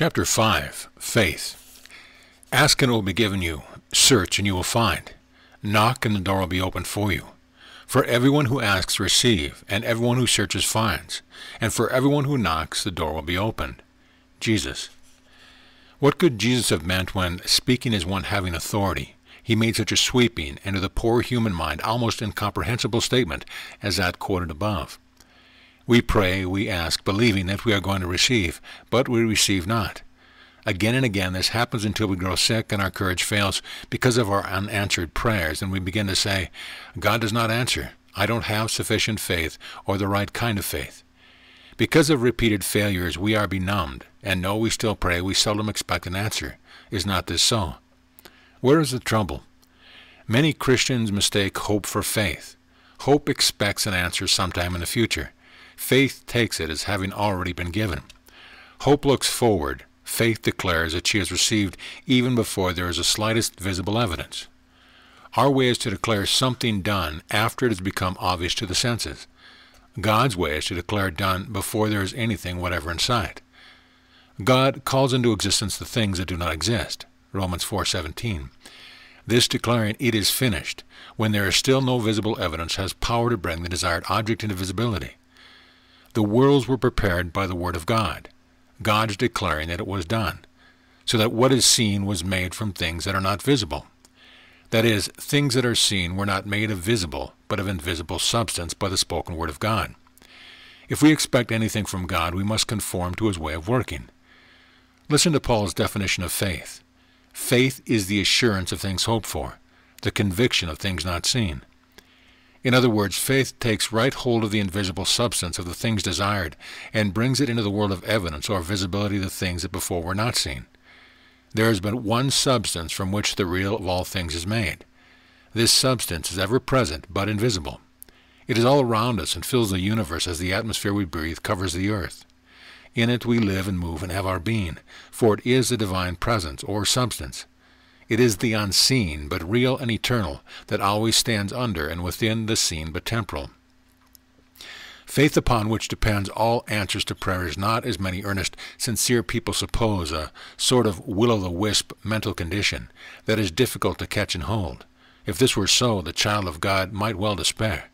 Chapter 5 Faith Ask and it will be given you. Search and you will find. Knock and the door will be opened for you. For everyone who asks receive, and everyone who searches finds, and for everyone who knocks the door will be opened. Jesus. What could Jesus have meant when, speaking as one having authority, he made such a sweeping and to the poor human mind almost incomprehensible statement as that quoted above? We pray, we ask, believing that we are going to receive, but we receive not. Again and again this happens until we grow sick and our courage fails because of our unanswered prayers, and we begin to say, God does not answer. I don't have sufficient faith or the right kind of faith. Because of repeated failures, we are benumbed, and though we still pray, we seldom expect an answer. Is not this so? Where is the trouble? Many Christians mistake hope for faith. Hope expects an answer sometime in the future. Faith takes it as having already been given. Hope looks forward. Faith declares that she has received even before there is the slightest visible evidence. Our way is to declare something done after it has become obvious to the senses. God's way is to declare done before there is anything whatever in sight. God calls into existence the things that do not exist. Romans 4:17. This declaring it is finished, when there is still no visible evidence, has power to bring the desired object into visibility. The worlds were prepared by the Word of God, God's declaring that it was done, so that what is seen was made from things that are not visible. That is, things that are seen were not made of visible, but of invisible substance by the spoken Word of God. If we expect anything from God, we must conform to His way of working. Listen to Paul's definition of faith. Faith is the assurance of things hoped for, the conviction of things not seen. In other words, faith takes right hold of the invisible substance of the things desired and brings it into the world of evidence or visibility of the things that before were not seen. There is but one substance from which the real of all things is made. This substance is ever present but invisible. It is all around us and fills the universe as the atmosphere we breathe covers the earth. In it we live and move and have our being, for it is the divine presence or substance. It is the unseen, but real and eternal, that always stands under and within the seen but temporal. Faith upon which depends all answers to prayer is not, as many earnest, sincere people suppose, a sort of will-o'-the-wisp mental condition that is difficult to catch and hold. If this were so, the child of God might well despair.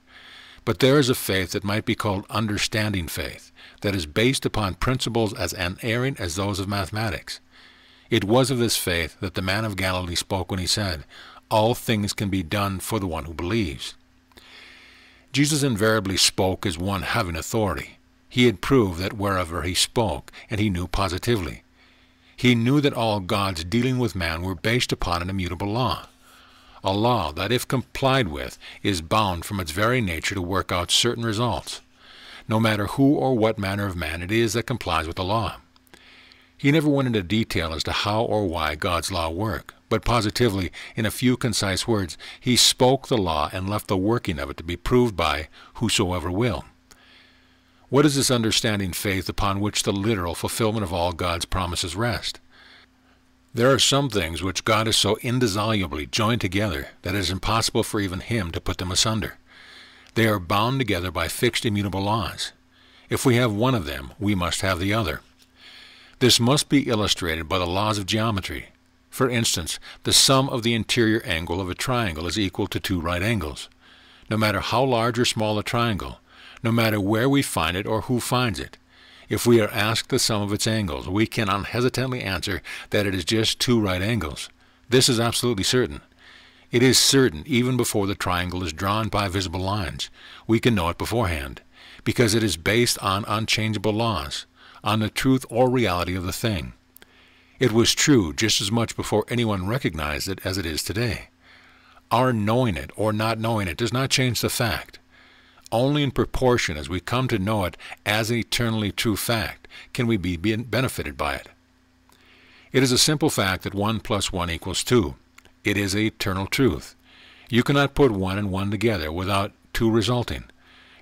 But there is a faith that might be called understanding faith, that is based upon principles as unerring as those of mathematics. It was of this faith that the man of Galilee spoke when he said, All things can be done for the one who believes. Jesus invariably spoke as one having authority. He had proved that wherever he spoke, and he knew positively. He knew that all God's dealing with man were based upon an immutable law. A law that, if complied with, is bound from its very nature to work out certain results, no matter who or what manner of man it is that complies with the law. He never went into detail as to how or why God's law worked, but positively, in a few concise words, he spoke the law and left the working of it to be proved by whosoever will. What is this understanding faith upon which the literal fulfillment of all God's promises rest? There are some things which God has so indissolubly joined together that it is impossible for even him to put them asunder. They are bound together by fixed immutable laws. If we have one of them, we must have the other. This must be illustrated by the laws of geometry. For instance, the sum of the interior angle of a triangle is equal to two right angles. No matter how large or small a triangle, no matter where we find it or who finds it, if we are asked the sum of its angles, we can unhesitatingly answer that it is just two right angles. This is absolutely certain. It is certain even before the triangle is drawn by visible lines. We can know it beforehand, because it is based on unchangeable laws on the truth or reality of the thing. It was true just as much before anyone recognized it as it is today. Our knowing it or not knowing it does not change the fact. Only in proportion as we come to know it as an eternally true fact can we be benefited by it. It is a simple fact that 1 plus 1 equals 2. It is an eternal truth. You cannot put 1 and 1 together without 2 resulting.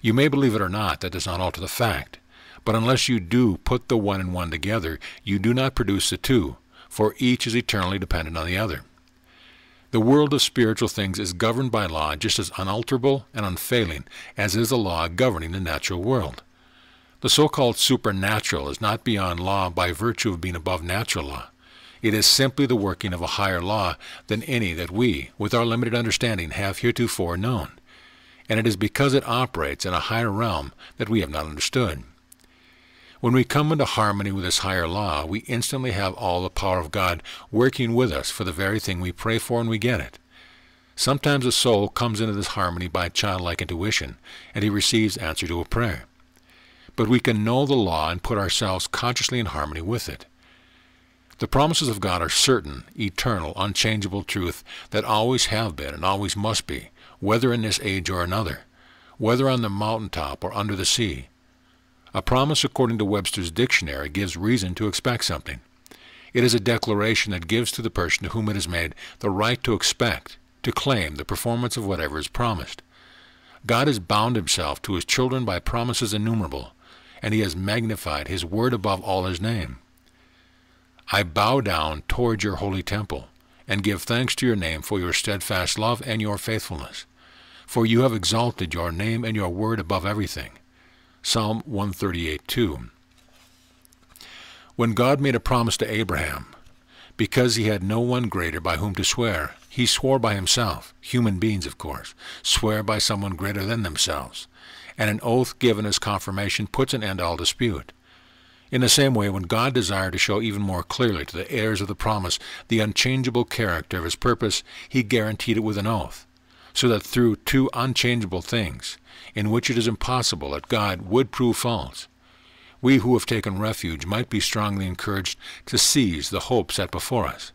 You may believe it or not, that does not alter the fact. But unless you do put the one and one together, you do not produce the two, for each is eternally dependent on the other. The world of spiritual things is governed by law just as unalterable and unfailing as is the law governing the natural world. The so-called supernatural is not beyond law by virtue of being above natural law. It is simply the working of a higher law than any that we, with our limited understanding, have heretofore known. And it is because it operates in a higher realm that we have not understood. When we come into harmony with this higher law, we instantly have all the power of God working with us for the very thing we pray for and we get it. Sometimes a soul comes into this harmony by childlike intuition, and he receives answer to a prayer. But we can know the law and put ourselves consciously in harmony with it. The promises of God are certain, eternal, unchangeable truth that always have been and always must be, whether in this age or another, whether on the mountain top or under the sea. A promise according to Webster's dictionary gives reason to expect something. It is a declaration that gives to the person to whom it is made the right to expect, to claim the performance of whatever is promised. God has bound himself to his children by promises innumerable, and he has magnified his word above all his name. I bow down toward your holy temple, and give thanks to your name for your steadfast love and your faithfulness. For you have exalted your name and your word above everything. Psalm 138:2. When God made a promise to Abraham, because he had no one greater by whom to swear, he swore by himself. Human beings, of course, swear by someone greater than themselves. And an oath given as confirmation puts an end to all dispute. In the same way, when God desired to show even more clearly to the heirs of the promise the unchangeable character of his purpose, he guaranteed it with an oath, so that through two unchangeable things, in which it is impossible that God would prove false, we who have taken refuge might be strongly encouraged to seize the hope set before us.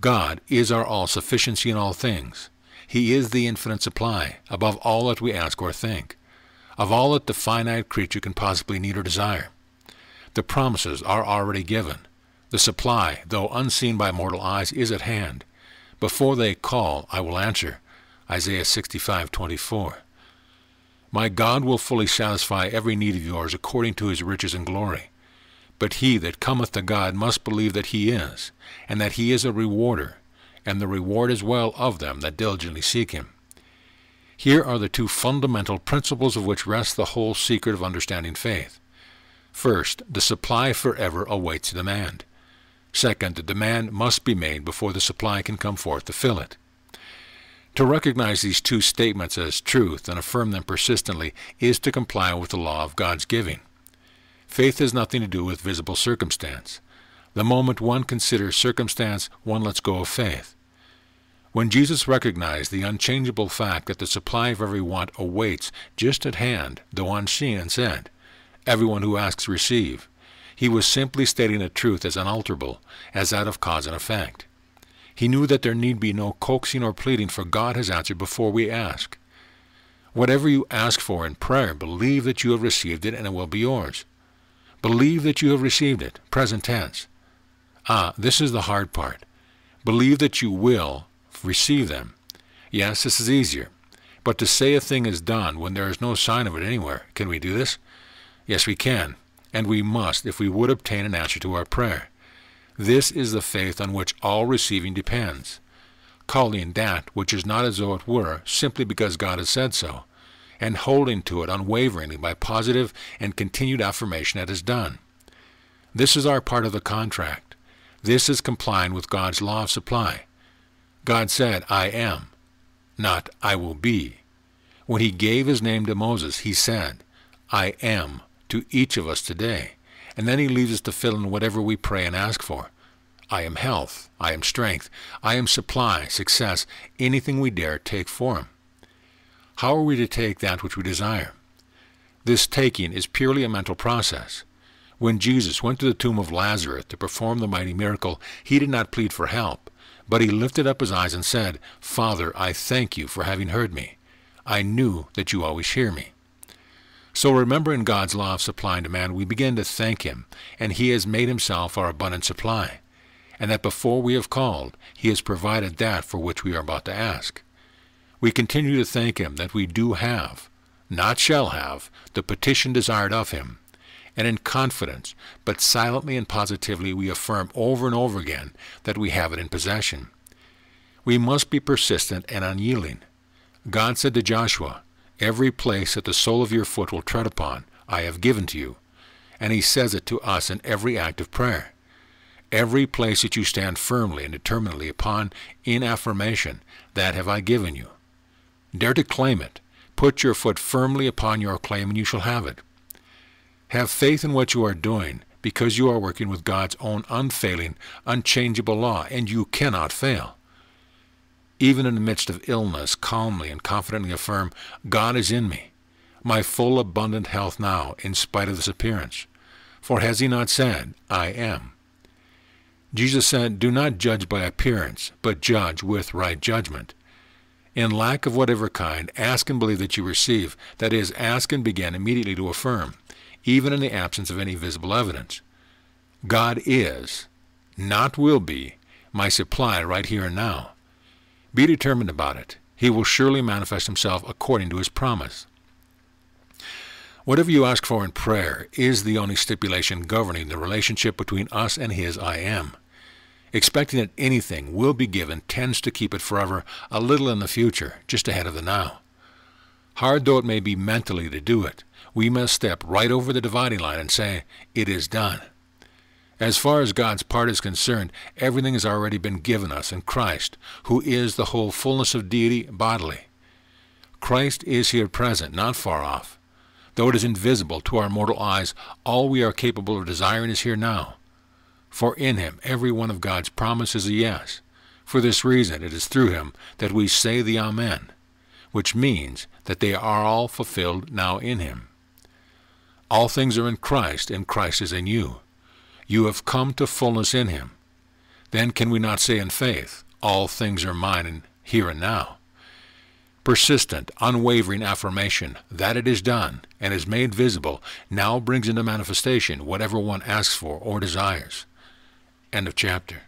God is our all-sufficiency in all things. He is the infinite supply, above all that we ask or think, of all that the finite creature can possibly need or desire. The promises are already given. The supply, though unseen by mortal eyes, is at hand. Before they call, I will answer. Isaiah 65:24. My God will fully satisfy every need of yours according to his riches and glory. But he that cometh to God must believe that he is, and that he is a rewarder, and the reward is well of them that diligently seek him. Here are the two fundamental principles of which rests the whole secret of understanding faith. First, the supply forever awaits demand. Second, the demand must be made before the supply can come forth to fill it. To recognize these two statements as truth and affirm them persistently is to comply with the law of God's giving. Faith has nothing to do with visible circumstance. The moment one considers circumstance, one lets go of faith. When Jesus recognized the unchangeable fact that the supply of every want awaits just at hand, though unseen, and said, Everyone who asks receive, he was simply stating a truth as unalterable as that of cause and effect. He knew that there need be no coaxing or pleading, for God has answered before we ask. Whatever you ask for in prayer, believe that you have received it and it will be yours. Believe that you have received it, present tense. Ah, this is the hard part. Believe that you will receive them. Yes, this is easier. But to say a thing is done when there is no sign of it anywhere, can we do this? Yes, we can, and we must if we would obtain an answer to our prayer. This is the faith on which all receiving depends, calling that which is not as though it were, simply because God has said so, and holding to it unwaveringly by positive and continued affirmation that is done. This is our part of the contract. This is complying with God's law of supply. God said, I am, not I will be. When he gave his name to Moses, he said, I am to each of us today and then he leaves us to fill in whatever we pray and ask for. I am health, I am strength, I am supply, success, anything we dare take for him. How are we to take that which we desire? This taking is purely a mental process. When Jesus went to the tomb of Lazarus to perform the mighty miracle, he did not plead for help, but he lifted up his eyes and said, Father, I thank you for having heard me. I knew that you always hear me. So remembering God's law of supply and demand, we begin to thank Him, and He has made Himself our abundant supply, and that before we have called, He has provided that for which we are about to ask. We continue to thank Him that we do have, not shall have, the petition desired of Him, and in confidence, but silently and positively we affirm over and over again that we have it in possession. We must be persistent and unyielding. God said to Joshua, Every place that the sole of your foot will tread upon, I have given to you. And he says it to us in every act of prayer. Every place that you stand firmly and determinedly upon in affirmation, that have I given you. Dare to claim it. Put your foot firmly upon your claim, and you shall have it. Have faith in what you are doing, because you are working with God's own unfailing, unchangeable law, and you cannot fail. Even in the midst of illness, calmly and confidently affirm, God is in me, my full abundant health now, in spite of this appearance. For has he not said, I am? Jesus said, Do not judge by appearance, but judge with right judgment. In lack of whatever kind, ask and believe that you receive. That is, ask and begin immediately to affirm, even in the absence of any visible evidence. God is, not will be, my supply right here and now. Be determined about it. He will surely manifest himself according to his promise. Whatever you ask for in prayer is the only stipulation governing the relationship between us and his I am. Expecting that anything will be given tends to keep it forever a little in the future, just ahead of the now. Hard though it may be mentally to do it, we must step right over the dividing line and say, It is done. As far as God's part is concerned, everything has already been given us in Christ, who is the whole fullness of deity bodily. Christ is here present, not far off. Though it is invisible to our mortal eyes, all we are capable of desiring is here now. For in him every one of God's promises is a yes. For this reason it is through him that we say the Amen, which means that they are all fulfilled now in him. All things are in Christ, and Christ is in you. You have come to fullness in him. Then can we not say in faith, All things are mine and here and now? Persistent, unwavering affirmation that it is done and is made visible now brings into manifestation whatever one asks for or desires. End of chapter.